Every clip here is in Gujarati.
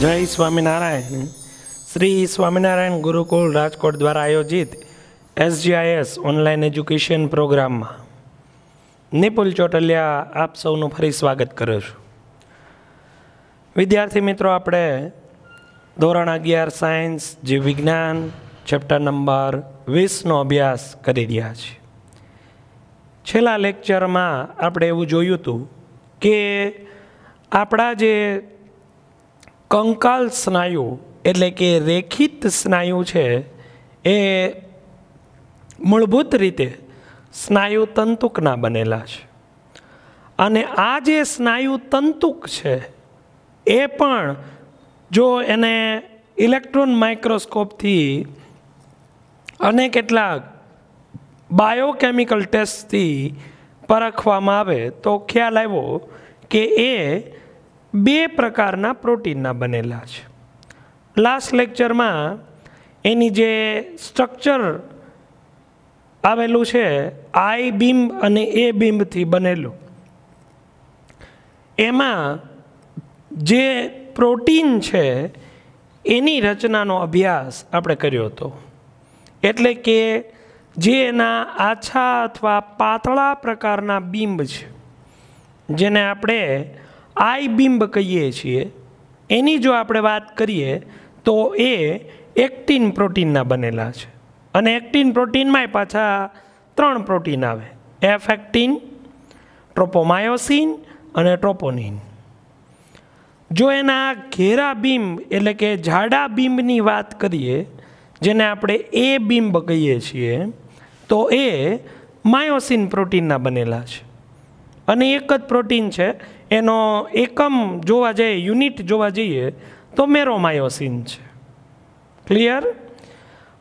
જય સ્વામિનારાયણ. શ્રી સ્વામિનારાયણ ગુરુકુળ રાજકોટ દ્વારા આયોજિત એસજીઆઈએસ ઓનલાઈન એજ્યુકેશન પ્રોગ્રામમાં. નિપુલ ચોટલિયા આપ સૌનું ફરી સ્વાગત કરું છું. વિદ્યાર્થી મિત્રો, આપણે ધોરણ અગિયાર સાયન્સ, જીવ વિજ્ઞાન, ચેપ્ટર નંબર વીસનો અભ્યાસ કરી રહ્યા છીએ. છેલ્લા લેક્ચરમાં આપણે એવું જોયું હતું કે આપણા જે કંકાલ સ્નાયુ એટલે કે રેખિત સ્નાયુ છે, એ મૂળભૂત રીતે સ્નાયુ તંતુકના બનેલા છે. અને આ જે સ્નાયુ તંતુક છે, એ પણ જો એને ઇલેક્ટ્રોન માઇક્રોસ્કોપથી અને કેટલાક બાયોકેમિકલ ટેસ્ટથી પરખવામાં આવે તો ખ્યાલ આવ્યો કે એ બે પ્રકારના પ્રોટીનના બનેલા છે. લાસ્ટ લેક્ચરમાં એની જે સ્ટ્રક્ચર આવેલું છે આઈ બિંબ અને એ બિંબથી બનેલું. એમાં જે પ્રોટીન છે, એની રચનાનો અભ્યાસ આપણે કર્યો હતો. એટલે કે જે એના આછા અથવા પાતળા પ્રકારના બિંબ છે, જેને આપણે આઈ બિંબ કહીએ છીએ, એની જો આપણે વાત કરીએ, તો એ એક્ટિન પ્રોટીનના બનેલા છે. અને એક્ટિન પ્રોટીનમાંય પાછા ત્રણ પ્રોટીન આવે. એફ એક્ટિન, ટ્રોપોમાયોસિન અને ટ્રોપોનિન. જો એના ઘેરા બિંબ એટલે કે જાડા બિંબની વાત કરીએ, જેને આપણે એ બિંબ કહીએ છીએ, તો એ માયોસિન પ્રોટીનના બનેલા છે. અને એક જ પ્રોટીન છે એનો એકમ જોવા જઈએ, યુનિટ જોવા જઈએ, તો મેરોમાયોસિન છે. ક્લિયર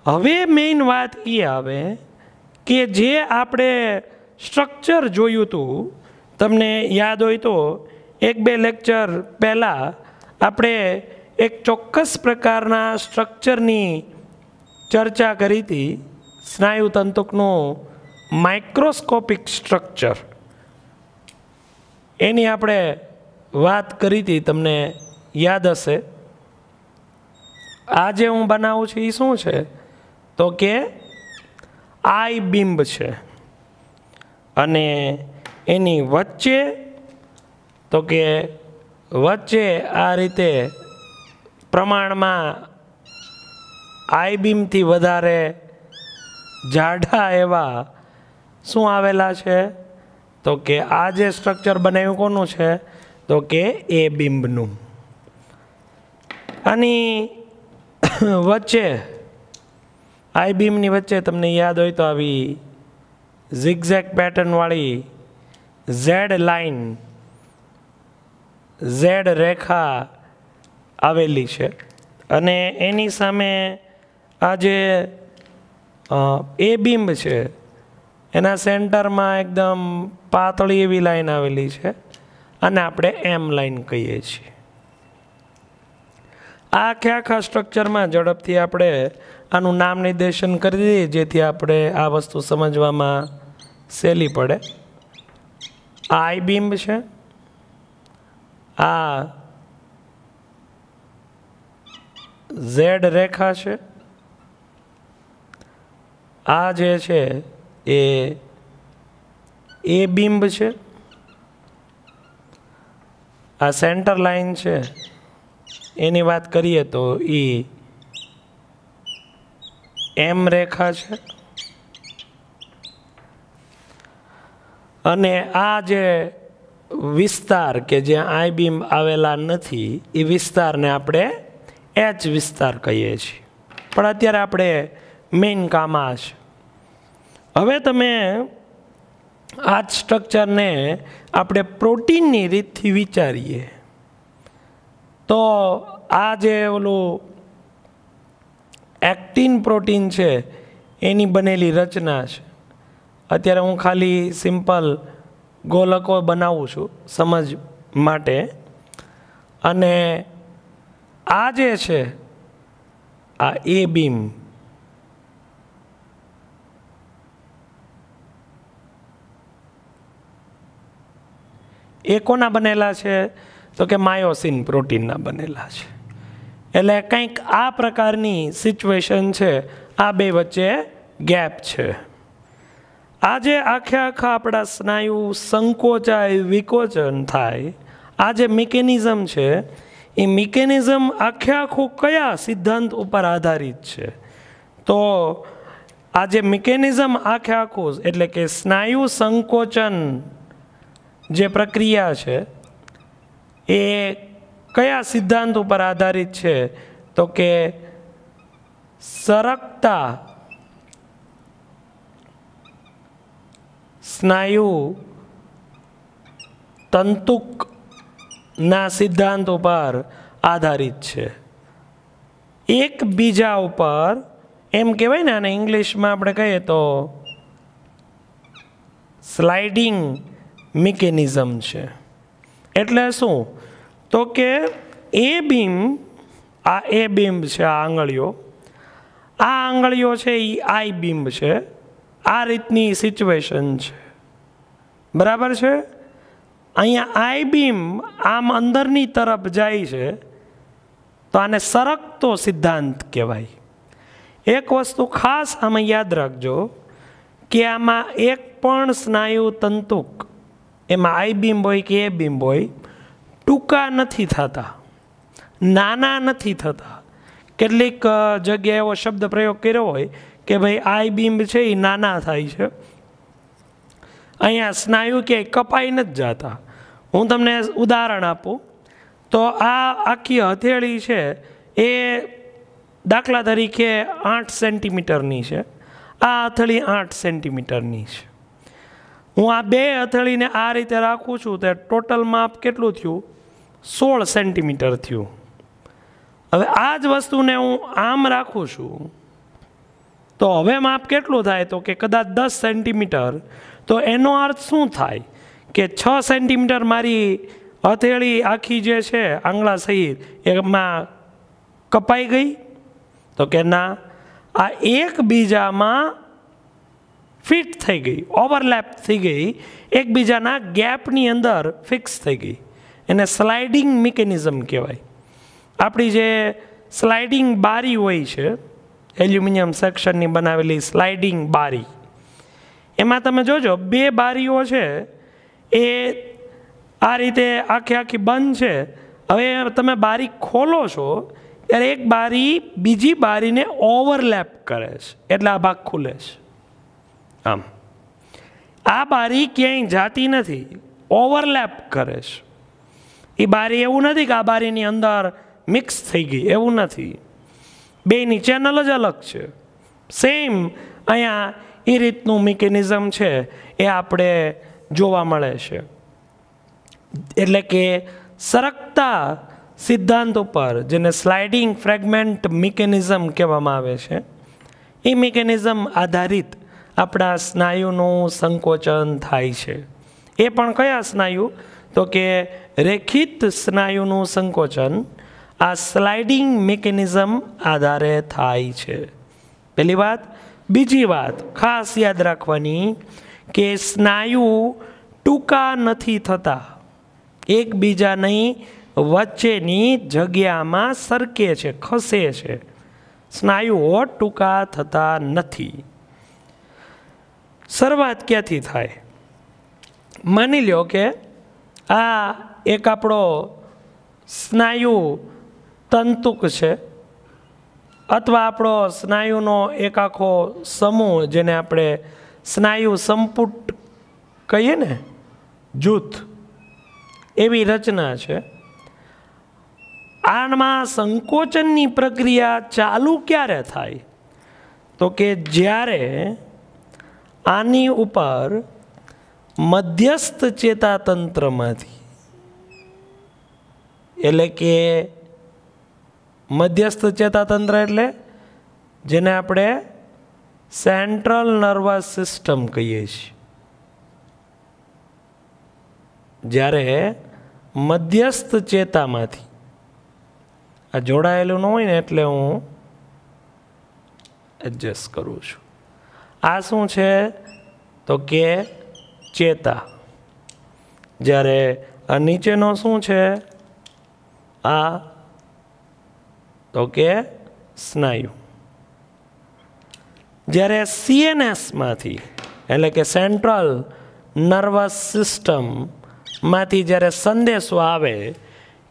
હવે મેઇન વાત એ આવે કે જે આપણે સ્ટ્રક્ચર જોયું હતું, તમને યાદ હોય તો એક બે લેક્ચર પહેલાં આપણે એક ચોક્કસ પ્રકારના સ્ટ્રક્ચરની ચર્ચા કરી હતી સ્નાયુ તંતુકનું માઇક્રોસ્કોપિક સ્ટ્રક્ચર એની આપણે વાત કરી હતી, તમને યાદ હશે. આ જે હું બનાવું છું એ શું છે? તો કે આઈ બિંબ છે. અને એની વચ્ચે, તો કે વચ્ચે આ રીતે પ્રમાણમાં આઈ બીમથી વધારે જાડા એવા શું આવેલા છે? તો કે આ જે સ્ટ્રક્ચર બનાવ્યું કોનું છે? તો કે એ બિંબનું. આની વચ્ચે આઈ બીમની વચ્ચે તમને યાદ હોય તો આવી ઝિગઝેક પેટર્નવાળી ઝેડ લાઈન ઝેડ રેખા આવેલી છે. અને એની સામે આ જે એ બિંબ છે, એના સેન્ટરમાં એકદમ પાતળી એવી લાઈન આવેલી છે અને આપણે એમ લાઈન કહીએ છીએ. આ આખે આખા સ્ટ્રક્ચરમાં ઝડપથી આપણે આનું નામ નિર્દેશન કરી દઈએ, જેથી આપણે આ વસ્તુ સમજવામાં સહેલી પડે. આ આઈ બિંબ છે. આ ઝેડ રેખા છે. આ જે છે એ એ બિંબ છે? આ સેન્ટર લાઈન છે? એની વાત કરીએ તો એ એમ રેખા છે. અને આ જે વિસ્તાર કે જ્યાં આઈ બીમ આવેલા નથી એ વિસ્તારને આપણે એચ વિસ્તાર કહીએ છીએ. પણ અત્યારે આપણે મેઇન કામ છે. હવે તમે આ જ સ્ટ્રક્ચરને આપણે પ્રોટીનની રીતથી વિચારીએ. તો આ જે ઓલું એક્ટિન પ્રોટીન છે, એની બનેલી રચના છે. અત્યારે હું ખાલી સિમ્પલ ગોલકો બનાવું છું સમજ માટે. અને આ જે છે, આ એ બીમ એ કોના બનેલા છે? તો કે માયોસિન પ્રોટીનના બનેલા છે. એટલે કંઈક આ પ્રકારની સિચ્યુએશન છે, આ બે વચ્ચે ગેપ છે. આજે આખે આખા આપણા સ્નાયુ સંકોચાય, વિકોચન થાય. આ જે મિકેનિઝમ છે, એ મિકેનિઝમ આખે આખું કયા સિદ્ધાંત ઉપર આધારિત છે? તો આ જે મિકેનિઝમ આખે આખું, એટલે કે સ્નાયુ સંકોચન જે પ્રક્રિયા છે, એ કયા સિદ્ધાંત ઉપર આધારિત છે? તો કે સરકતા, સ્નાયુ તંતુકના સિદ્ધાંત ઉપર આધારિત છે. એકબીજા ઉપર, એમ કહેવાય ને અને ઇંગ્લિશમાં આપણે કહીએ તો સ્લાઇડિંગ મિકેનિઝમ છે. એટલે શું? તો કે એ બીમ, આ એ બીમ છે, આ આંગળીઓ. આ આંગળીઓ છે એ આઈ બીમ છે. આ રીતની સિચ્યુએશન છે. બરાબર છે? અહીંયા આઈ બીમ આમ અંદરની તરફ જાય છે, તો આને સરકતો સિદ્ધાંત કહેવાય. એક વસ્તુ ખાસ આમાં યાદ રાખજો કે આમાં એક પણ સ્નાયુ તંતુક એમાં આઈ બીમ હોય કે એ બીમ હોય, ટૂંકા નથી થતા, નાના નથી થતા. કેટલીક જગ્યાએ એવો શબ્દ પ્રયોગ કર્યો હોય કે ભાઈ આઈ બીમ છે એ નાના થાય છે. અહીંયા સ્નાયુ ક્યાંય કપાઈ નથી જતા. હું તમને ઉદાહરણ આપું. તો આ આખી હથેળી છે એ દાખલા તરીકે આઠ સેન્ટીમીટરની છે. આ હથેળી આઠ સેન્ટીમીટરની છે. હું આ બે હથેળીને આ રીતે રાખું છું તે ટોટલ માપ કેટલું થયું? સોળ સેન્ટીમીટર થયું. હવે આ જ વસ્તુને હું આમ રાખું છું, તો હવે માપ કેટલું થાય? તો કે કદાચ દસ સેન્ટીમીટર. તો એનો અર્થ શું થાય? કે છ સેન્ટીમીટર મારી હથેળી આખી જે છે, આંગળા સહિત, એમાં કપાઈ ગઈ? તો કે ના, આ એકબીજામાં ફિટ થઈ ગઈ, ઓવરલેપ થઈ ગઈ, એકબીજાના ગેપની અંદર ફિક્સ થઈ ગઈ. એને સ્લાઇડિંગ મિકેનિઝમ કહેવાય. આપણી જે સ્લાઇડિંગ બારી હોય છે, એલ્યુમિનિયમ સેક્શનની બનાવેલી સ્લાઇડિંગ બારી, એમાં તમે જોજો, બે બારીઓ છે, એ આ રીતે આખી આખી બંધ છે. હવે તમે બારી ખોલો છો, ત્યારે એક બારી બીજી બારીને ઓવરલેપ કરે છે, એટલે આ ભાગ ખુલે છે. આમ. આ બારી ક્યાંય જાતી નથી. ઓવરલેપ કરે છે. એ બારી એવું નથી કે આ બારીની અંદર મિક્સ થઈ ગઈ. એવું નથી. બેની ચેનલ જ અલગ છે. સેમ અહીંયા એ રીતનું મિકેનિઝમ છે એ આપણે જોવા મળે છે. એટલે કે સરકતા સિદ્ધાંત ઉપર જેને સ્લાઇડિંગ ફ્રેગમેન્ટ મિકેનિઝમ કહેવામાં આવે છે, એ મિકેનિઝમ આધારિત આપણા સ્નાયુનું સંકોચન થાય છે. એ પણ કયા સ્નાયુ? તો કે રેખિત સ્નાયુનું સંકોચન આ સ્લાઇડિંગ મિકેનિઝમ આધારે થાય છે. પહેલી વાત. બીજી વાત, ખાસ યાદ રાખવાની કે સ્નાયુ ટૂંકા નથી થતા. એકબીજાની વચ્ચેની જગ્યામાં સરકે છે, ખસે છે. સ્નાયુઓ ટૂંકા થતા નથી. શરૂઆત ક્યાંથી થાય? માની લ્યો કે આ એક આપણો સ્નાયુ તંતુક છે અથવા આપણો સ્નાયુનો એક આખો સમૂહ જેને આપણે સ્નાયુ સંપુટ કહીએ ને, જૂથ એવી રચના છે. આમાં સંકોચનની પ્રક્રિયા ચાલુ ક્યારે થાય? તો કે જ્યારે આની ઉપર મધ્યસ્થ ચેતાતંત્રમાંથી, એટલે કે મધ્યસ્થ ચેતાતંત્ર એટલે જેને આપણે સેન્ટ્રલ નર્વસ સિસ્ટમ કહીએ છીએ. જ્યારે મધ્યસ્થ ચેતામાંથી, આ જોડાયેલું ન હોય ને એટલે હું એડજસ્ટ કરું છું. આ શું છે? તો કે ચેતા. જ્યારે આ નીચેનો શું છે? આ તો કે સ્નાયુ. જ્યારે સીએનએસમાંથી એટલે કે સેન્ટ્રલ નર્વસ સિસ્ટમમાંથી જ્યારે સંદેશો આવે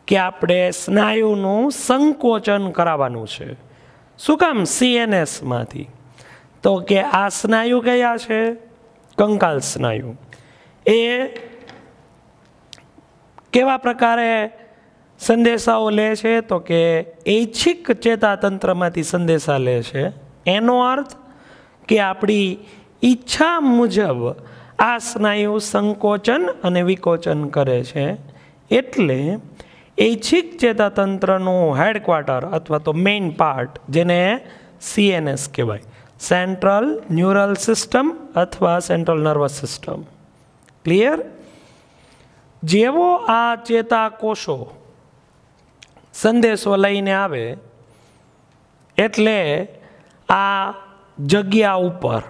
કે આપણે સ્નાયુનું સંકોચન કરાવવાનું છે. શું કામ સીએનએસમાંથી તો કે આ સ્નાયુ કયા છે? કંકાલ સ્નાયુ. એ કેવા પ્રકારે સંદેશાઓ લે છે? તો કે ઐચ્છિક ચેતાતંત્રમાંથી સંદેશા લે છે. એનો અર્થ કે આપણી ઈચ્છા મુજબ આ સ્નાયુ સંકોચન અને વિકોચન કરે છે. એટલે ઐચ્છિક ચેતાતંત્રનું હેડક્વાર્ટર અથવા તો મેઇન પાર્ટ જેને સીએનએસ કહેવાય. સેન્ટ્રલ ન્યુરલ સિસ્ટમ અથવા સેન્ટ્રલ નર્વસ સિસ્ટમ ક્લિયર જેવો આ ચેતાકોષો સંદેશો લઈને આવે, એટલે આ જગ્યા ઉપર,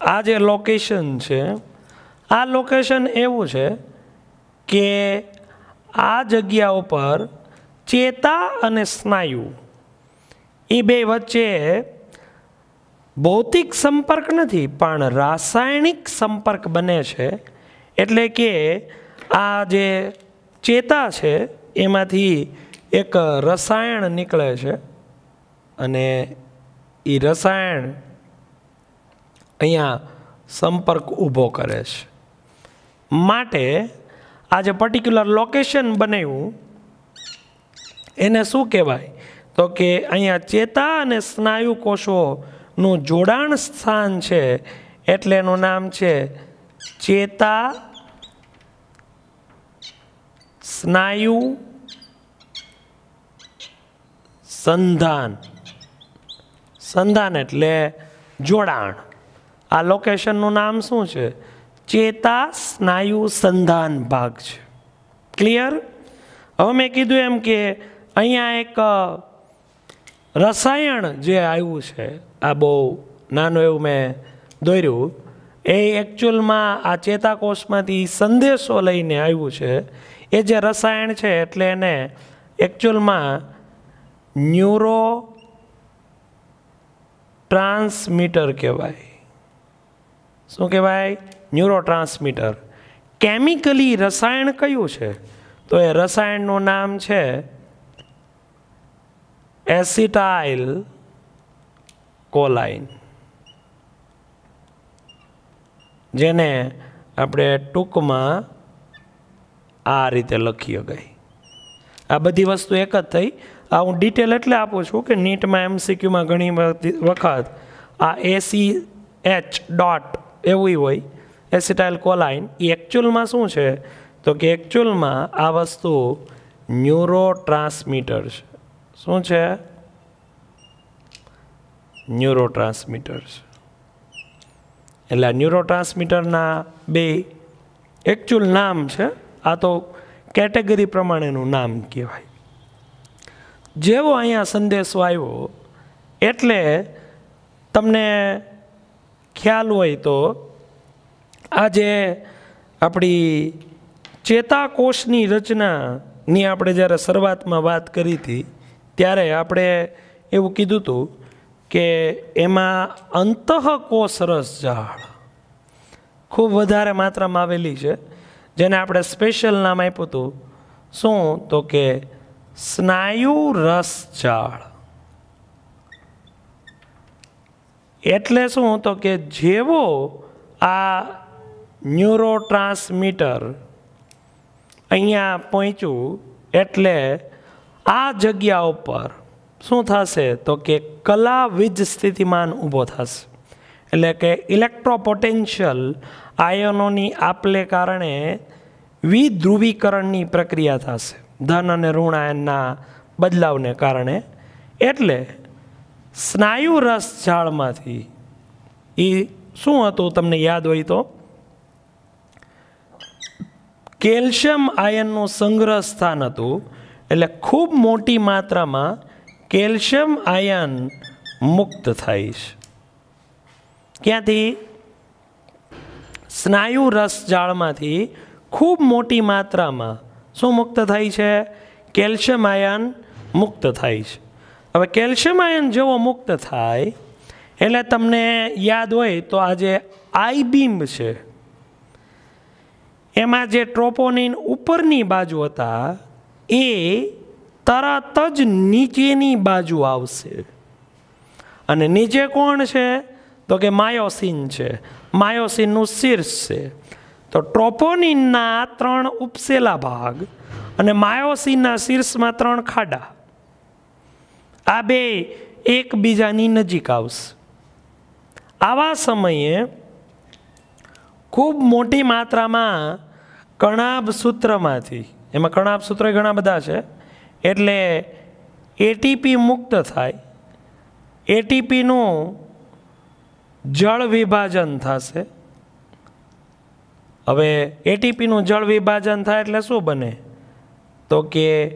આ જે લોકેશન છે, આ લોકેશન એવું છે કે આ જગ્યા ઉપર ચેતા અને સ્નાયુ એ બે વચ્ચે ભૌતિક સંપર્ક નથી, પણ રાસાયણિક સંપર્ક બને છે. એટલે કે આ જે ચેતા છે, એમાંથી એક રસાયણ નીકળે છે. અને એ રસાયણ અહીંયા સંપર્ક ઊભો કરે છે. માટે આ જે પર્ટિક્યુલર લોકેશન બનાવ્યું, એને શું કહેવાય? તો કે અહીંયા ચેતા અને સ્નાયુ કોષોનું જોડાણ સ્થાન છે, એટલે એનું નામ છે ચેતા સ્નાયુ સંધાન. સંધાન એટલે જોડાણ. આ લોકેશનનું નામ શું છે? ચેતા સ્નાયુ સંધાન ભાગ છે. ક્લિયર હવે મેં કીધું એમ કે અહીંયા એક રસાયણ જે આવ્યું છે, આ બહુ નાનું એવું મેં દોર્યું, એ એકચ્યુઅલમાં આ ચેતાકોષમાંથી સંદેશો લઈને આવ્યું છે. એ જે રસાયણ છે એટલે એને એકચ્યુઅલમાં ન્યુરો ટ્રાન્સમીટર કહેવાય. શું કહેવાય? Neuro transmitter. કેમિકલી રસાયણ કયું છે? તો એ રસાયણનું નામ છે એસિટાઇલ કોલાઇન, જેને આપણે ટૂંકમાં આ રીતે લખી ગઈ. આ બધી વસ્તુ એક જ થઈ. આ હું ડિટેલ એટલે આપું છું કે નીટમાં, એમસીક્યુમાં ઘણી વખત આ એસી એચ ડોટ એવું હોય, એસિટાઇલ કોલાઇન એ એકચ્યુઅલમાં શું છે? તો કે એકચ્યુઅલમાં આ વસ્તુ ન્યુરો ટ્રાન્સમીટર છે. શું છે? ન્યુરો ટ્રાન્સમીટર છે એટલે આ ન્યુરો ટ્રાન્સમીટરના બે એકચ્યુઅલ નામ છે. આ તો કેટેગરી પ્રમાણેનું નામ કહેવાય. જેવો અહીંયા સંદેશો આવ્યો, એટલે તમને ખ્યાલ હોય તો આ જે આપણી ચેતાકોષની રચનાની આપણે જ્યારે શરૂઆતમાં વાત કરી હતી ત્યારે આપણે એવું કીધું હતું કે એમાં અંતઃકોષ રસજાળ ખૂબ વધારે માત્રામાં આવેલી છે. જેને આપણે સ્પેશિયલ નામ આપ્યું હતું. શું? તો કે સ્નાયુ રસજાળ એટલે શું? તો કે જેવો આ ન્યુરો ટ્રાન્સમીટર અહીંયા પહોંચ્યું એટલે આ જગ્યા ઉપર શું થશે? તો કે કલા વીજ સ્થિતિમાન ઊભો થશે. એટલે કે ઇલેક્ટ્રોપોટેન્શિયલ આયનોની આપલે કારણે વિધ્રુવીકરણની પ્રક્રિયા થશે. ધન અને ઋણ આયનના બદલાવને કારણે. એટલે સ્નાયુ રસ ઝાડમાંથી એ શું હતું તમને યાદ હોય તો? કેલ્શિયમ આયનનું સંગ્રહ સ્થાન હતું. એટલે ખૂબ મોટી માત્રામાં કેલ્શિયમ આયન મુક્ત થાય છે. ક્યાંથી? સ્નાયુ રસ જાળમાંથી ખૂબ મોટી માત્રામાં શું મુક્ત થાય છે? કેલ્શિયમ આયન મુક્ત થાય છે. હવે કેલ્શિયમ આયન જેવો મુક્ત થાય, એટલે તમને યાદ હોય તો આ જે આઈ છે, એમાં જે ટ્રોપોનિન ઉપરની બાજુ હતા એ તરત જ નીચેની બાજુ આવશે. અને નીચે કોણ છે? તો કે માયોસિન છે. માયોસિનનું શીર્ષ છે. તો ટ્રોપોનિનના ત્રણ ઉપસેલા ભાગ અને માયોસિનના શીર્ષમાં ત્રણ ખાડા. આ બે એકબીજાની નજીક આવશે. આવા સમયે ખૂબ મોટી માત્રામાં કણાબ સૂત્રમાંથી એમાં ઘણા સૂત્રો ઘણા બધા છે. એટલે એટીપી મુક્ત થાય. એટીપીનું જળ વિભાજન થશે. હવે એટીપીનું જળ વિભાજન થાય એટલે શું બને? તો કે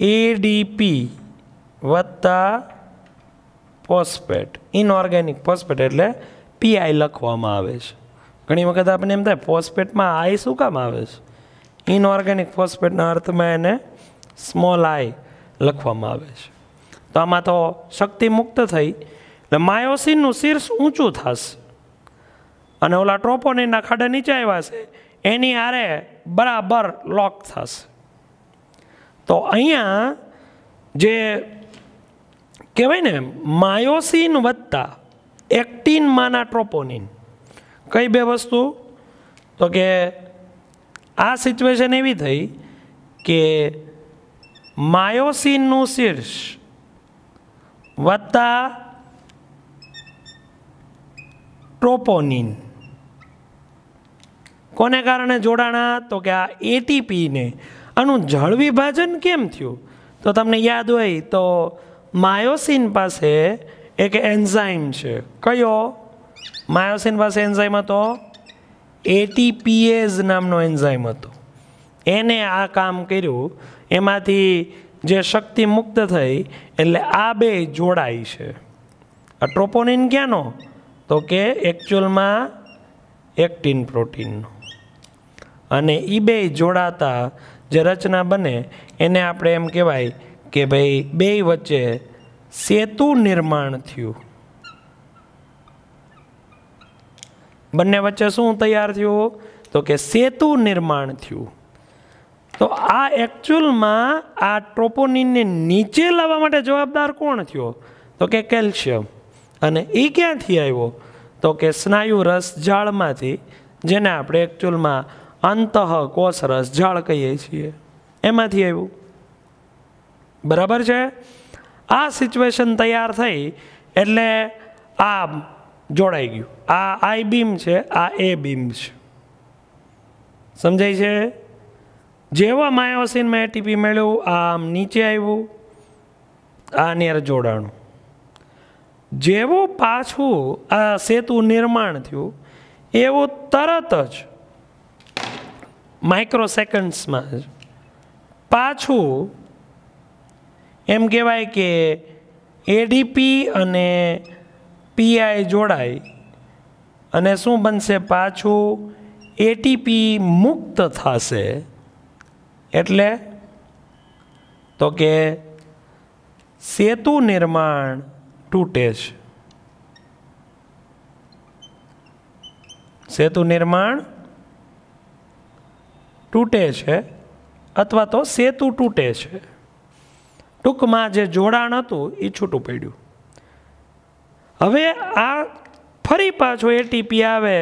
એડીપી વત્તા ફોસ્ફેટ ઇનઓર્ગેનિક ફોસ્ફેટ એટલે પીઆઈ લખવામાં આવે છે. ઘણી વખત આપણને એમ થાય, ફોસ્ફેટમાં આઈ શું કામ આવે છે? ઇનઓર્ગેનિક ફોસ્ફેટના અર્થમાં એને સ્મોલ આઈ લખવામાં આવે છે. તો આમાં તો શક્તિ મુક્ત થઈ. એટલે માયોસિનનું શીર્ષ ઊંચું થશે. અને ઓલા ટ્રોપોનિનના ખાડા નીચે આવ્યા છે. એની આરે બરાબર લોક થશે. તો અહીંયા જે કહેવાય ને માયોસિન વત્તા એક્ટિનમાંના ટ્રોપોનિન કઈ બે વસ્તુ? તો કે આ સિચ્યુએશન એવી થઈ કે માયોસિનનું શીર્ષ વત્તા ટ્રોપોનિન કોને કારણે જોડાણા? તો કે આ એટીપીને આનું જળ વિભાજન કેમ થયું? તો તમને યાદ હોય તો માયોસિન પાસે એક એન્ઝાઇમ છે. કયો? માયોસિન પાસે એન્ઝાઇમ હતો? એટીપીએઝ નામનો એન્ઝાઇમ હતો. એને આ કામ કર્યું, એમાંથી જે શક્તિ મુક્ત થઈ, એટલે આ બે જોડાય છે. આ ટ્રોપોનિન ક્યાંનો? તો કે એકચ્યુઅલમાં એક્ટિન પ્રોટીનનો અને એ બે જોડાતા જે રચના બને, એને આપણે એમ કહેવાય કે ભાઈ બે વચ્ચે સેતુ નિર્માણ થયું. બંને વચ્ચે શું તૈયાર થયું? તો કે સેતુ નિર્માણ થયું. તો આ એકચ્યુઅલમાં આ ટ્રોપોનિનને નીચે લાવવા માટે જવાબદાર કોણ થયો? તો કે કેલ્શિયમ. અને એ ક્યાંથી આવ્યો? તો કે સ્નાયુ રસ જાળમાંથી, જેને આપણે એકચ્યુઅલમાં અંતઃ કોષ રસ જાળ કહીએ છીએ. એમાંથી આવ્યું. બરાબર છે? આ સિચ્યુએશન તૈયાર થઈ એટલે આ જોડાઈ ગયું. આ આઈ બીમ છે, આ એ બીમ છે. સમજાય છે? જેવા માયોસિનમાં એટીપી મેળવ્યું આમ નીચે આવ્યું આ નેર જોડાણું. જેવું પાછું આ સેતુ નિર્માણ થયું, એવું તરત જ માઇક્રો સેકન્ડ્સમાં જ પાછું એમ કહેવાય કે એડીપી અને પીઆઈ જોડાય અને શું બનશે પાછું? એટીપી મુક્ત થશે. એટલે તો કે સેતુ નિર્માણ તૂટે છે. સેતુ નિર્માણ તૂટે છે અથવા તો સેતુ તૂટે છે. ટૂંકમાં જે જોડાણ હતું એ છૂટું પડ્યું. હવે આ ફરી પાછું એટીપી આવે,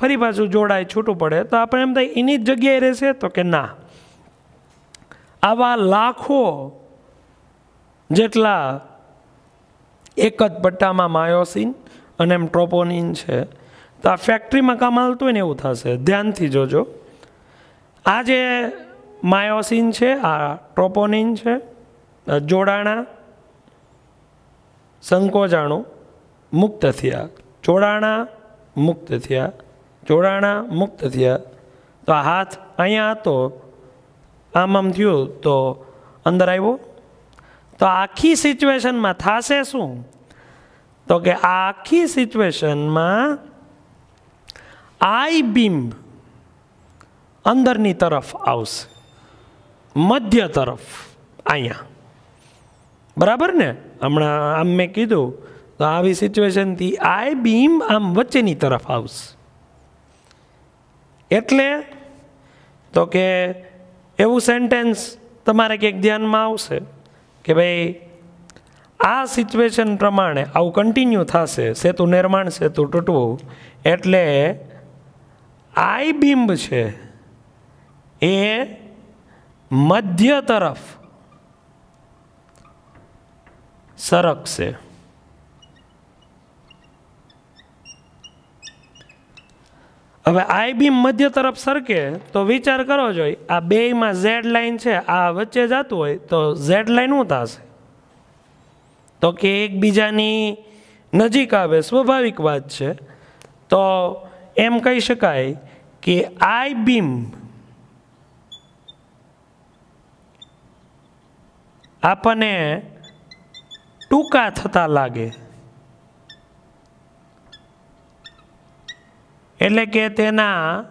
ફરી પાછું જોડાય છૂટું પડે, તો આપણે એમ થાય એની જ જગ્યાએ રહેશે તો કે ના. આવા લાખો જેટલા એક જ પટ્ટામાં માયોસિન અને એમ ટ્રોપોનિન છે, તો આ ફેક્ટરીમાં કામ હાલતું હોય ને એવું થશે. ધ્યાનથી જોજો. આ જે માયોસિન છે, આ ટ્રોપોનિન છે જોડાણા, સંકોચાણું મુક્ત થયા જોડાણા મુક્ત થયા જોડાણા મુક્ત થયા તો આ હાથ અહીંયા હતો આમ આમ થયું તો અંદર આવ્યો તો આખી સિચ્યુએશનમાં થશે શું તો કે આ આખી સિચ્યુએશનમાં આઈ બીમ અંદરની તરફ આવશે મધ્ય તરફ અહીંયા બરાબર ને હમણાં આમ મેં કીધું તો આવી સિચ્યુએશનથી આઈ બીમ આમ વચ્ચેની તરફ આવશે. એટલે તો કે એવું સેન્ટેન્સ તમારે ક્યાંક ધ્યાનમાં આવશે કે ભાઈ આ સિચ્યુએશન પ્રમાણે આવું કન્ટિન્યુ થશે, સેતુ નિર્માણ સેતુ તૂટવું, એટલે આઈ બિંબ છે એ મધ્ય તરફ સરકશે. હવે આઈ બીમ મધ્ય તરફ સરકે, તો વિચાર કરો જોઈએ આ બેયમાં ઝેડ લાઇન છે, આ વચ્ચે જતું હોય, તો ઝેડ લાઈન શું થશે? તો કે એકબીજાની નજીક આવે, સ્વાભાવિક વાત છે. તો એમ કહી શકાય કે આઈ બીમ આપણને ટૂંકા થતા લાગે. એટલે કે તેના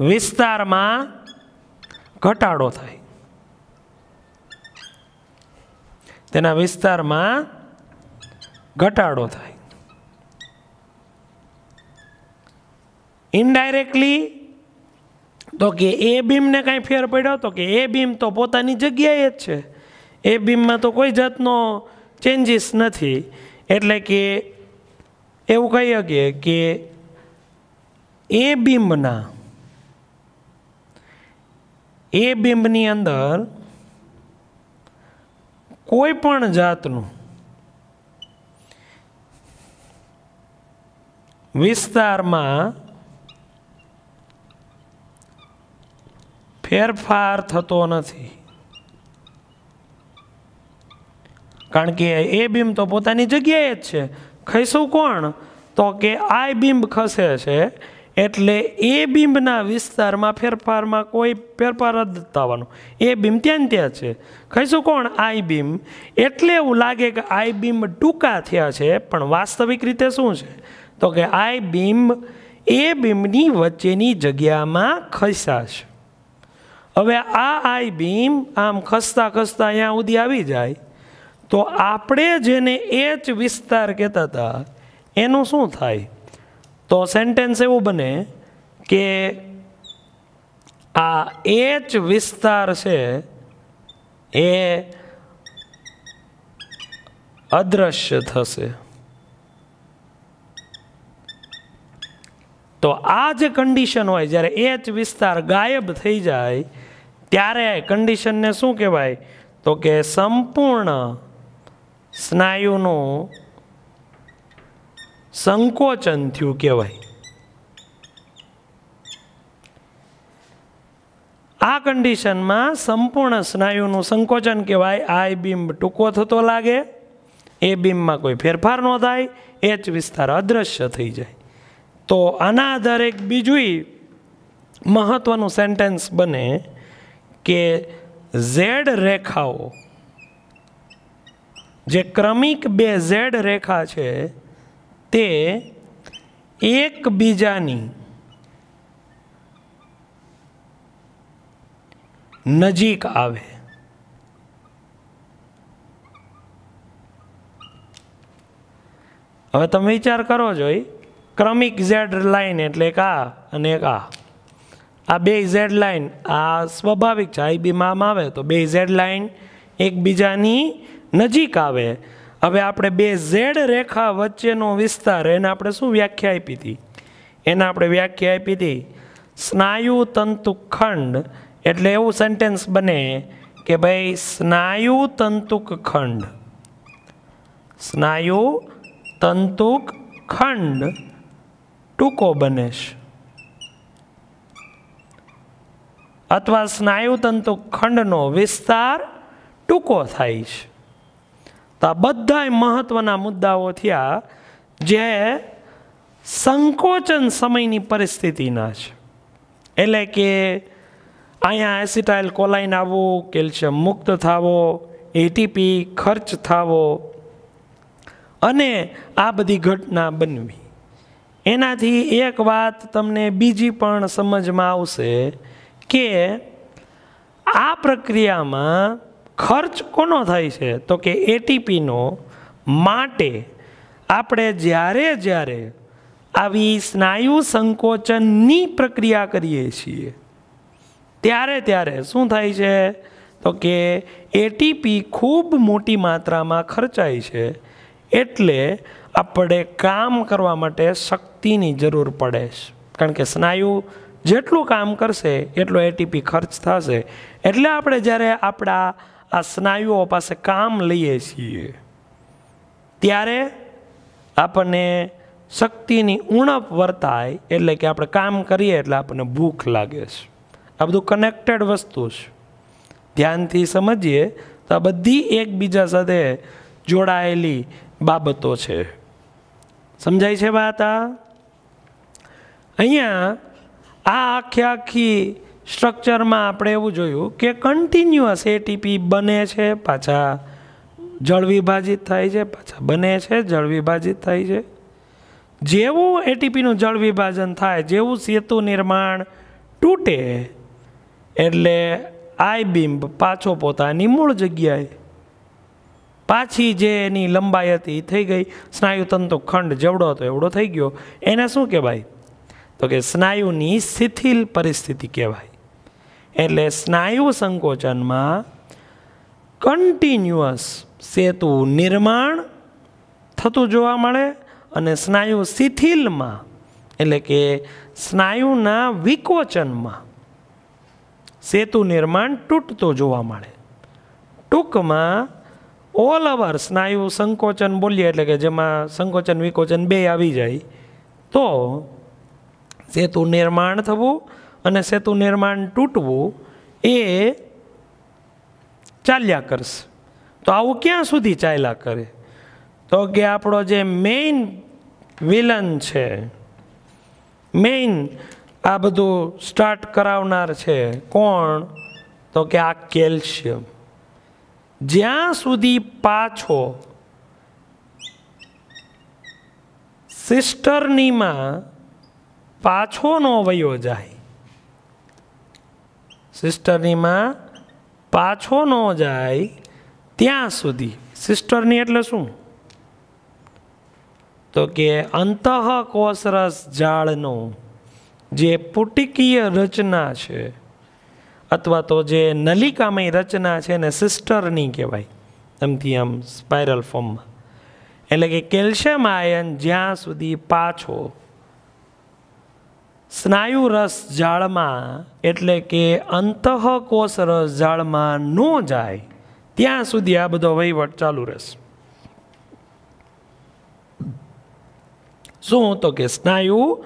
વિસ્તારમાં ઘટાડો થાય. તેના વિસ્તારમાં ઘટાડો થાય. ઇનડાયરેક્ટલી તો કે એ બીમને કાંઈ ફેર પડ્યો તો કે એ બીમ તો પોતાની જગ્યાએ જ છે. એ બીમમાં તો કોઈ જાતનો ચેન્જીસ નથી. એટલે કે એવું કહી શકીએ કે એ બિંબના, એ બિંબની અંદર કોઈ પણ જાતનું વિસ્તારમાં ફેરફાર થતો નથી. કારણ કે એ બીમ તો પોતાની જગ્યાએ જ છે. ખસું કોણ? તો કે આ બિંબ ખસે છે એટલે એ બિંબના વિસ્તારમાં ફેરફારમાં કોઈ ફેરફાર જ થવાનો. એ બિંબ ત્યાં ત્યાં છે. કહીશું કોણ? I beam. એટલે એવું લાગે કે આઈ બીમ ટૂંકા થયા છે, પણ વાસ્તવિક રીતે શું છે? તો કે આઈ બીમ એ બીમની વચ્ચેની જગ્યામાં ખસ્યા હવે આ આઈ બીમ આમ ખસતા ખસતા અહીંયા સુધી આવી જાય. તો આપણે જેને એચ વિસ્તાર કહેતા હતા, એનું શું થાય? તો સેન્ટેન્સ એવું બને કે આ એચ વિસ્તાર છે એ અદ્રશ્ય થશે. તો આ જે કન્ડિશન હોય, જ્યારે એચ વિસ્તાર ગાયબ થઈ જાય, ત્યારે કન્ડિશનને શું કહેવાય? તો કે સંપૂર્ણ સ્નાયુનું સંકોચન થયું કહેવાય. આ કન્ડિશનમાં સંપૂર્ણ સ્નાયુનું સંકોચન કહેવાય. આ બીમ ટૂંકો થતો લાગે. એ બીમમાં કોઈ ફેરફાર ન થાય. એ જ વિસ્તાર અદૃશ્ય થઈ જાય. તો આના આધારે એક બીજું મહત્વનું સેન્ટેન્સ બને કે ઝેડ રેખાઓ, જે ક્રમિક બે ઝેડ રેખા છે તે એકબીજાની નજીક આવે. હવે તમે વિચાર કરો જોઈ ક્રમિક ઝેડ લાઈન એટલે એક આ અને એક આ. આ બે ઝેડ લાઈન આ સ્વાભાવિક છે. આઈબીમાં આવે તો બે ઝેડ લાઈન એકબીજાની નજીક આવે. હવે આપણે બે ઝેડ રેખા વચ્ચેનો વિસ્તાર, એને આપણે શું વ્યાખ્યા આપી હતી? એને આપણે વ્યાખ્યા આપી હતી, સ્નાયુ તંતુ ખંડ. એટલે એવું સેન્ટેન્સ બને કે ભાઈ, સ્નાયુ તંતુક ખંડ. સ્નાયુ તંતુક ખંડ ટૂંકો બને અથવા સ્નાયુ તંતુ ખંડનો વિસ્તાર ટૂંકો થાય છે તો આ બધા મહત્વના મુદ્દાઓ થયા જે સંકોચન સમયની પરિસ્થિતિના છે. એટલે કે અહીંયા એસિટાઇલ કોલાઇન આવવું, કેલ્શિયમ મુક્ત થવો એટીપી ખર્ચ થવો, અને આ બધી ઘટના બનવી. એનાથી એક વાત તમને બીજી પણ સમજમાં આવશે કે આ પ્રક્રિયામાં ખર્ચ કોનો થાય છે? તો કે એટીપીનો માટે આપણે જ્યારે જ્યારે આવી સ્નાયુ સંકોચનની પ્રક્રિયા કરીએ છીએ, ત્યારે ત્યારે શું થાય છે? તો કે એટીપી ખૂબ મોટી માત્રામાં ખર્ચાય છે, એટલે આપણે કામ કરવા માટે શક્તિની જરૂર પડે છે કારણ કે સ્નાયુ જેટલું કામ કરશે, એટલો એટીપી ખર્ચ થશે. એટલે આપણે જ્યારે આપણા આ સ્નાયુઓ પાસે કામ લઈએ છીએ. ત્યારે આપણને શક્તિની ઉણપ વર્તાય એટલે કે આપણે કામ કરીએ એટલે આપણને ભૂખ લાગે છે. આ બધું કનેક્ટેડ વસ્તુ છે. ધ્યાનથી સમજીએ તો આ બધી એકબીજા સાથે જોડાયેલી બાબતો છે. સમજાય છે વાત આ? અહીંયા આ આખી આખી સ્ટ્રક્ચરમાં આપણે એવું જોયું કે કન્ટિન્યુઅસ એટીપી બને છે, પાછા જળ વિભાજિત થાય છે, પાછા બને છે, જળ વિભાજિત થાય છે. જેવું એટીપીનું જળ વિભાજન થાય, જેવું સેતુ નિર્માણ તૂટે, એટલે આઈ બિંબ પાછો પોતાની મૂળ જગ્યાએ. પાછી જે એની લંબાઈ હતી થઈ ગઈ. સ્નાયુતંતુ ખંડ જેવડો હતો, એવડો થઈ ગયો. એને શું કહેવાય? તો કે સ્નાયુની શિથિલ પરિસ્થિતિ કહેવાય. એટલે સ્નાયુ સંકોચનમાં કન્ટિન્યુઅસ સેતુ નિર્માણ થતું જોવા મળે અને સ્નાયુ શિથિલમાં, એટલે કે સ્નાયુના વિકોચનમાં સેતુ નિર્માણ તૂટતું જોવા મળે. ટૂંકમાં ઓલ ઓવર સ્નાયુ સંકોચન બોલીએ, એટલે કે જેમાં સંકોચન વિકોચન બે આવી જાય, તો સેતુ નિર્માણ થવું અને સેતુ નિર્માણ તૂટવું એ ચાલ્યા કરશે. તો આવું ક્યાં સુધી ચાલ્યા કરે? તો કે આપણો જે મેઇન વિલન છે મેઇન આ બધું સ્ટાર્ટ કરાવનાર છે કોણ? તો કે આ કેલ્શિયમ. જ્યાં સુધી પાછો સિસ્ટરનીમાં પાછો નો વયો જાય સિસ્ટરનીમાં પાછો ન જાય ત્યાં સુધી. સિસ્ટરની એટલે શું? તો કે અંતઃકોસરસ જાળનો જે પુટિકીય રચના છે, અથવા તો જે નલિકામય રચના છે ને સિસ્ટરની કહેવાય, એમથી આમ સ્પાઇરલ ફોર્મમાં. એટલે કે કેલ્શિયમ આયન જ્યાં સુધી પાછો સ્નાયુ રસ જાળમાં એટલે કે અંતઃકોષ રસ જાળમાં ન જાય, ત્યાં સુધી આ બધો વહીવટ ચાલુ રહેશે. શું તો કે સ્નાયુ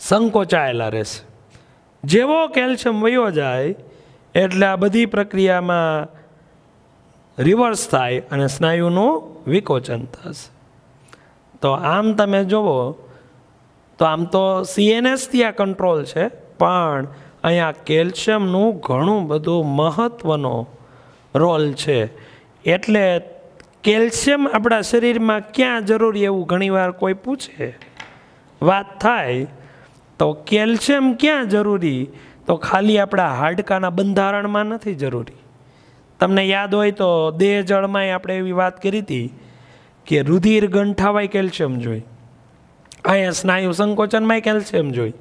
સંકોચાયેલા રહેશે. જેવો કેલ્શિયમ વયો જાય, એટલે આ બધી પ્રક્રિયામાં રિવર્સ થાય અને સ્નાયુનું વિકોચન થશે. તો આમ તમે જુઓ તો આમ તો સીએનએસથી આ કંટ્રોલ છે, પણ અહીંયા કેલ્શિયમનું ઘણું બધું મહત્ત્વનો રોલ છે. એટલે કેલ્શિયમ આપણા શરીરમાં ક્યાં જરૂરી એવું ઘણીવાર કોઈ પૂછે? વાત થાય, તો કેલ્શિયમ ક્યાં જરૂરી? તો ખાલી આપણા હાડકાના બંધારણમાં નથી જરૂરી. તમને યાદ હોય તો દેહ જળમાંય આપણે એવી વાત કરી હતી કે રુધિર ગંઠાવાય કેલ્શિયમ જોઈ. અહીંયા સ્નાયુ સંકોચનમાં કેલ્શિયમ જોઈ.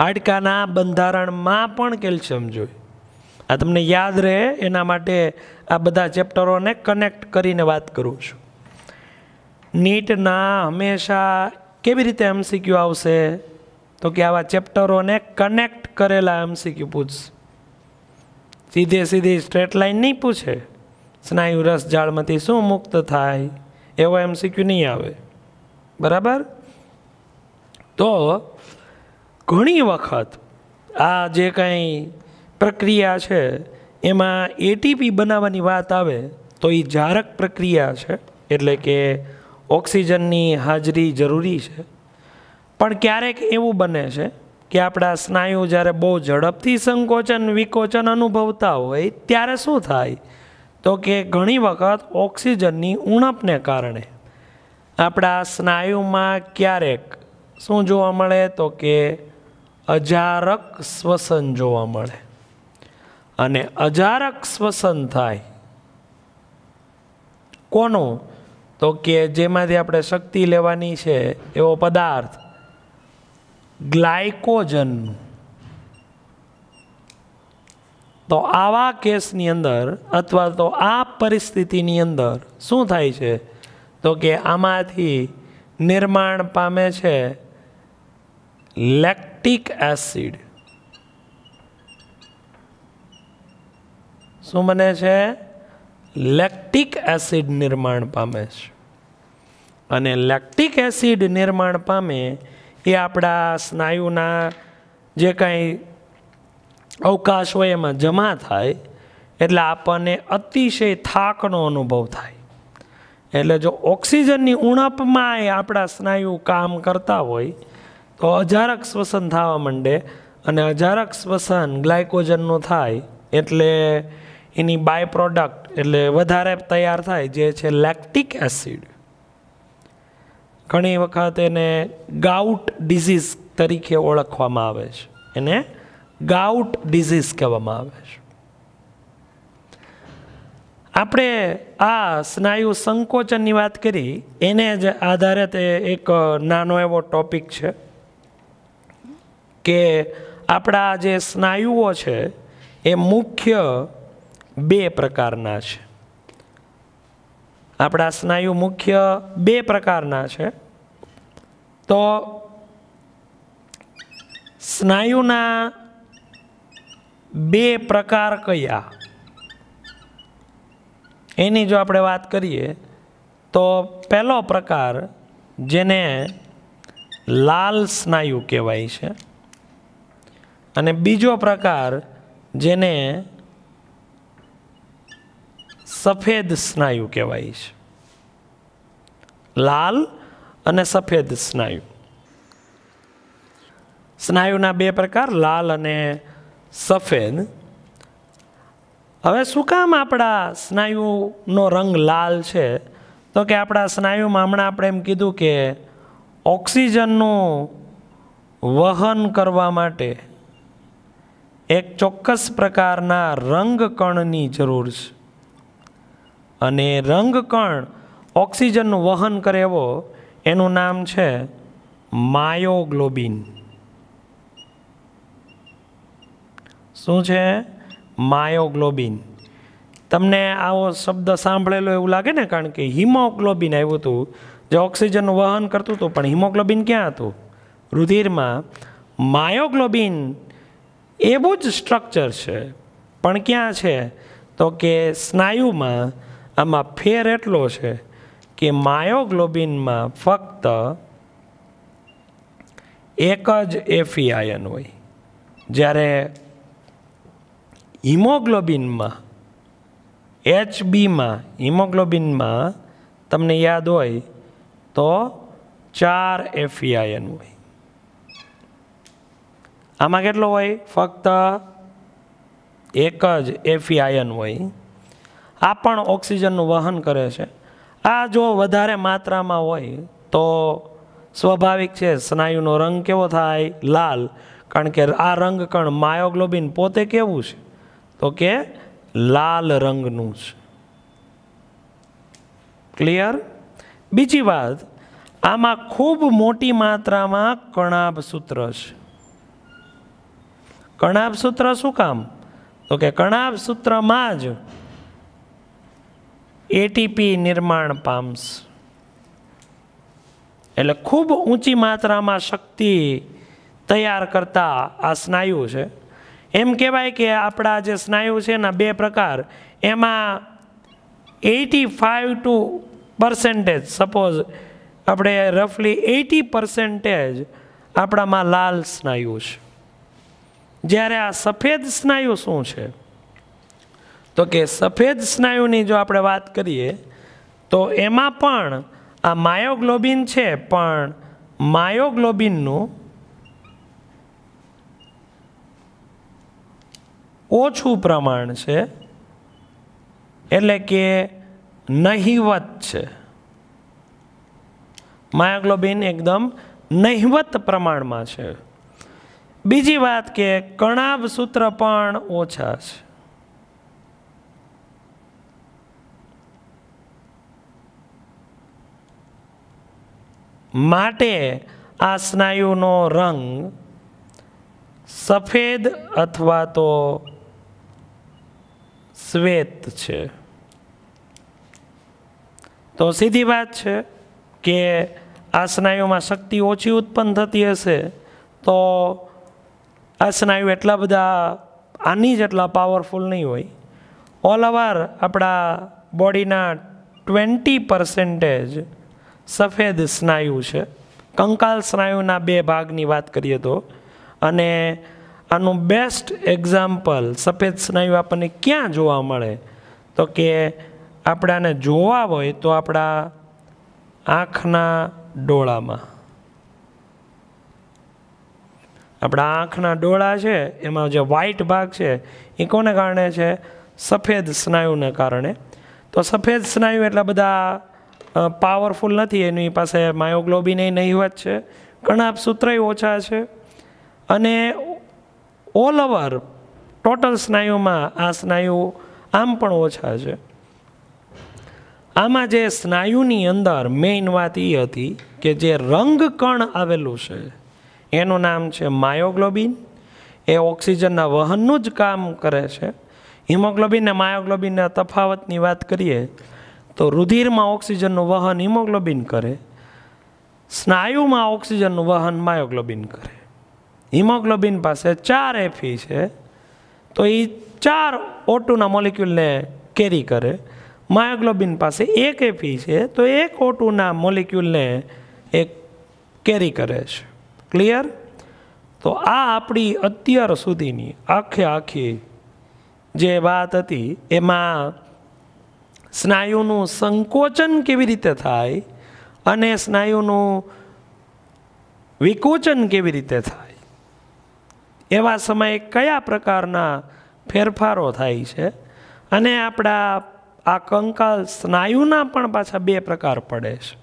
હાડકાના બંધારણમાં પણ કેલ્શિયમ જોઈ. આ તમને યાદ રહે, એના માટે આ બધા ચેપ્ટરોને કનેક્ટ કરીને વાત કરું છું. નીટના હંમેશા કેવી રીતે એમસીક્યુ આવશે? તો કે આવા ચેપ્ટરોને કનેક્ટ કરેલા એમસીક્યુ પૂછશે. સીધે સીધી સ્ટ્રેટ લાઇન નહીં પૂછે. સ્નાયુ રસ જાળમાંથી શું મુક્ત થાય? એવો એમસીક્યુ નહીં આવે. બરાબર? તો ઘણી વખત આ જે કંઈ પ્રક્રિયા છે, એમાં એટીપી બનાવવાની વાત આવે તો એ જારક પ્રક્રિયા છે, એટલે કે ઓક્સિજનની હાજરી જરૂરી છે. પણ ક્યારેક એવું બને છે કે આપણા સ્નાયુ જ્યારે બહુ ઝડપથી સંકોચન, વિકોચન અનુભવતા હોય, ત્યારે શું થાય? તો કે ઘણી વખત ઓક્સિજનની ઉણપને કારણે આપણા સ્નાયુમાં ક્યારેક શું જોવા મળે? તો કે અજારક શ્વસન જોવા મળે. અને અજારક શ્વસન થાય કોનું? તો કે જેમાંથી આપણે શક્તિ લેવાની છે એવો પદાર્થ, ગ્લાયકોજન. તો આવા કેસની અંદર અથવા તો આ પરિસ્થિતિની અંદર શું થાય છે? તો કે આમાંથી નિર્માણ પામે છે લેક્ટિક એસિડ શું બને છે? લેક્ટિક એસિડ નિર્માણ પામે છે. અને લેક્ટિક એસિડ નિર્માણ પામે એ આપણા સ્નાયુના જે કાંઈ અવકાશ હોય એમાં જમા થાય, એટલે આપણને અતિશય થાકનો અનુભવ થાય. એટલે જો ઓક્સિજનની ઉણપમાં આપણા સ્નાયુ કામ કરતા હોય તો અજારક શ્વસન થવા માંડે અને અજારક શ્વસન ગ્લાયકોજનનું થાય એટલે એની બાય પ્રોડક્ટ એટલે વધારે તૈયાર થાય જે છે લેક્ટિક એસિડ. ઘણી વખત એને ગાઉટ ડિઝીઝ તરીકે ઓળખવામાં આવે છે. એને ગાઉટ ડિઝીઝ કહેવામાં આવે છે. આપણે આ સ્નાયુ સંકોચનની વાત કરી, એને જ આધારે તે એક નાનો એવો ટોપિક છે. કે આપણા જે સ્નાયુઓ છે, એ મુખ્ય બે પ્રકારના છે. આપણા સ્નાયુ મુખ્ય બે પ્રકારના છે. તો સ્નાયુના બે પ્રકાર કયા? એની જો આપણે વાત કરીએ, તો પહેલો પ્રકાર જેને લાલ સ્નાયુ કહેવાય છે. અને બીજો પ્રકાર જેને સફેદ સ્નાયુ કહેવાય છે. લાલ અને સફેદ સ્નાયુ. સ્નાયુના બે પ્રકાર, લાલ અને સફેદ. હવે શું કામ આપણા સ્નાયુનો રંગ લાલ છે? તો કે આપણા સ્નાયુમાં હમણાં આપણે એમ કીધું કે ઓક્સિજનનું વહન કરવા માટે એક ચોક્કસ પ્રકારના રંગકણની જરૂર છે. અને રંગકણ ઓક્સિજનનું વહન કરે એવો, એનું નામ છે માયોગ્લોબિન. શું છે? માયોગ્લોબિન. તમને આવો શબ્દ સાંભળેલો એવું લાગે ને, કારણ કે હિમોગ્લોબિન આવ્યું હતું, જે ઓક્સિજનનું વહન કરતું હતું, પણ હિમોગ્લોબિન ક્યાં હતું? રુધિરમાં. માયોગ્લોબિન એવું જ સ્ટ્રક્ચર છે. પણ ક્યાં છે? તો કે સ્નાયુમાં આમાં ફેર એટલો છે કે માયોગ્લોબિનમાં ફક્ત એક જ એફી આયન હોય. જ્યારે હિમોગ્લોબિનમાં એચબીમાં હિમોગ્લોબિનમાં, તમને યાદ હોય તો ચાર એફી આયન હોય. આમાં કેટલો હોય? ફક્ત એક જ એફી આયન હોય. આ પણ ઓક્સિજનનું વહન કરે છે. આ જો વધારે માત્રામાં હોય, તો સ્વાભાવિક છે, સ્નાયુનો રંગ કેવો થાય? લાલ. કારણ કે આ રંગકણ માયોગ્લોબિન પોતે કેવું છે? તો કે લાલ રંગનું છે. ક્લિયર? બીજી વાત, આમાં ખૂબ મોટી માત્રામાં કણાભ સૂત્ર છે. કણાભ સૂત્ર શું કામ? તો કે કણાભ સૂત્રમાં જ એટીપી નિર્માણ પામશે. એટલે ખૂબ ઊંચી માત્રામાં શક્તિ તૈયાર કરતા આ સ્નાયુ છે. એમ કહેવાય કે આપણા જે સ્નાયુ છે એના બે પ્રકાર. એમાં eighty five to percentage, suppose આપણે રફલી એટી પર્સન્ટેજ આપણામાં લાલ સ્નાયુ છે. જ્યારે આ સફેદ સ્નાયુ શું છે? તો કે સફેદ સ્નાયુની જો આપણે વાત કરીએ, તો એમાં પણ આ માયોગ્લોબિન છે, પણ માયોગ્લોબિનનું ઓછું પ્રમાણ છે, એટલે કે નહિવત છે. માયોગ્લોબિન એકદમ નહિવત પ્રમાણમાં છે. બીજી વાત કે કણાભ સૂત્ર પણ ઓછા છે. માટે આ સ્નાયુનો રંગ સફેદ અથવા તો શ્વેત છે. તો સીધી વાત છે કે આ સ્નાયુમાં શક્તિ ઓછી ઉત્પન્ન થતી હશે તો આ સ્નાયુ એટલા બધા આની જેટલા પાવરફુલ નહીં હોય. ઓલ ઓવર આપણા બોડીના ટ્વેન્ટી પર્સન્ટેજ સફેદ સ્નાયુ છે. કંકાલ સ્નાયુના બે ભાગની વાત કરીએ તો. અને આનું બેસ્ટ એક્ઝામ્પલ સફેદ સ્નાયુ આપણને ક્યાં જોવા મળે? તો કે આપણાને જોવા હોય તો આપણા આંખના ડોળામાં. આપણા આંખના ડોળા છે, એમાં જે વ્હાઇટ ભાગ છે, એ કોને કારણે છે? સફેદ સ્નાયુને કારણે. તો સફેદ સ્નાયુ એટલા બધા પાવરફુલ નથી, એની પાસે માયોગ્લોબિન એ નહીવત છે. ઘણા સૂત્રય ઓછા છે. અને ઓલ ઓવર ટોટલ સ્નાયુમાં આ સ્નાયુ આમ પણ ઓછા છે. આમાં જે સ્નાયુની અંદર મેઇન વાત એ હતી કે જે રંગ કણ આવેલું છે એનું નામ છે માયોગ્લોબિન. એ ઓક્સિજનના વહનનું જ કામ કરે છે. હિમોગ્લોબિન અને માયોગ્લોબિનના તફાવતની વાત કરીએ તો રુધિરમાં ઓક્સિજનનું વહન હિમોગ્લોબિન કરે. સ્નાયુમાં ઓક્સિજનનું વહન માયોગ્લોબિન કરે. હિમોગ્લોબિન પાસે ચાર એફી છે. તો એ ચાર ઓટુના મોલિક્યુલને કેરી કરે. માયોગ્લોબિન પાસે એક એફી છે. તો એક ઓટુના મોલિક્યુલને એક કેરી કરે છે. ક્લિયર તો આ આપણી અત્યાર સુધીની આખે આખી જે વાત હતી, એમાં સ્નાયુનું સંકોચન કેવી રીતે થાય અને સ્નાયુનું વિકોચન કેવી રીતે થાય? એવા સમયે કયા પ્રકારના ફેરફારો થાય છે? અને આપણા આ કંકાલ સ્નાયુના પણ પાછા બે પ્રકાર પડે છે.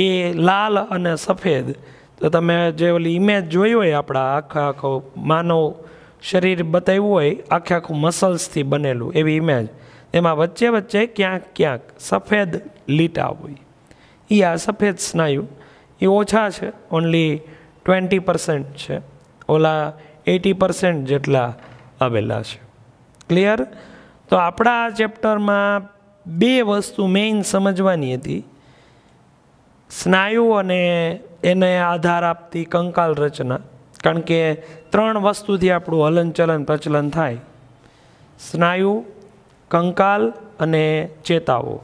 એ લાલ અને સફેદ તો તમે જે ઓલી ઇમેજ જોઈ હોય આપણા આખા આખો માનવ શરીર બતાવ્યું હોય, આખે આખું મસલ્સથી બનેલું એવી ઇમેજ એમાં વચ્ચે વચ્ચે ક્યાંક ક્યાંક સફેદ લીટા હોય. એ આ સફેદ સ્નાયુ એ ઓછા છે ઓનલી ટ્વેન્ટી પર્સન્ટ છે. ઓલા એટી પર્સન્ટ જેટલા આવેલા છે. ક્લિયર તો આપણા આ ચેપ્ટરમાં બે વસ્તુ મેઇન સમજવાની હતી. સ્નાયુ અને એને આધાર આપતી કંકાલ રચના. કારણ કે ત્રણ વસ્તુથી આપણું હલનચલન પ્રચલન થાય. સ્નાયુ, કંકાલ અને ચેતાઓ.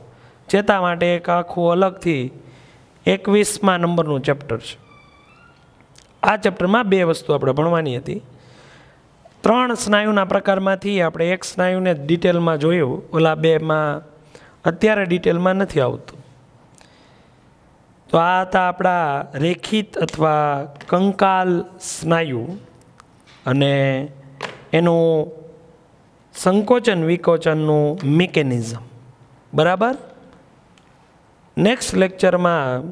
ચેતા માટે એક આખું અલગથી એકવીસમાં નંબરનું ચેપ્ટર છે. આ ચેપ્ટરમાં બે વસ્તુ આપણે ભણવાની હતી. ત્રણ સ્નાયુના પ્રકારમાંથી આપણે એક સ્નાયુને ડિટેલમાં જોયું. ઓલા બેમાં અત્યારે ડિટેલમાં નથી આવતું. તો આ હતા આપણા રેખિત અથવા કંકાલ સ્નાયુ અને એનું સંકોચન, વિકોચનનું મિકેનિઝમ. બરાબર? નેક્સ્ટ લેક્ચરમાં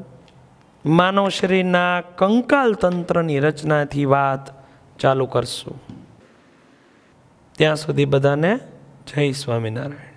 માનવ શરીરના કંકાલ તંત્રની રચનાથી વાત ચાલુ કરશું. ત્યાં સુધી બધાને જય સ્વામિનારાયણ.